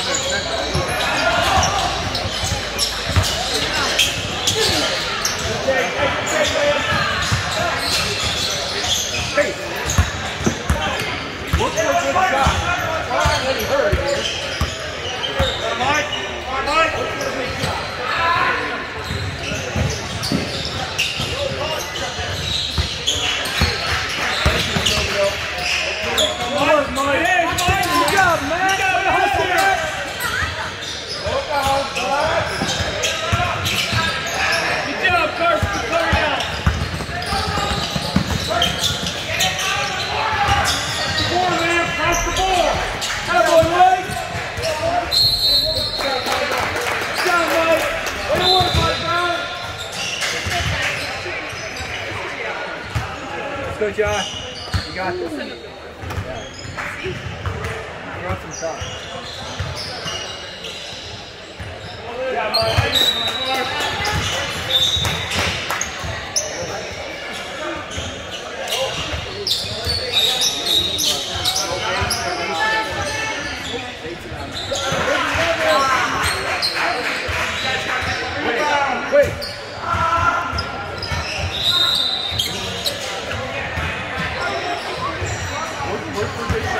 Heather. Go, Josh. You got this. You're on some top. For this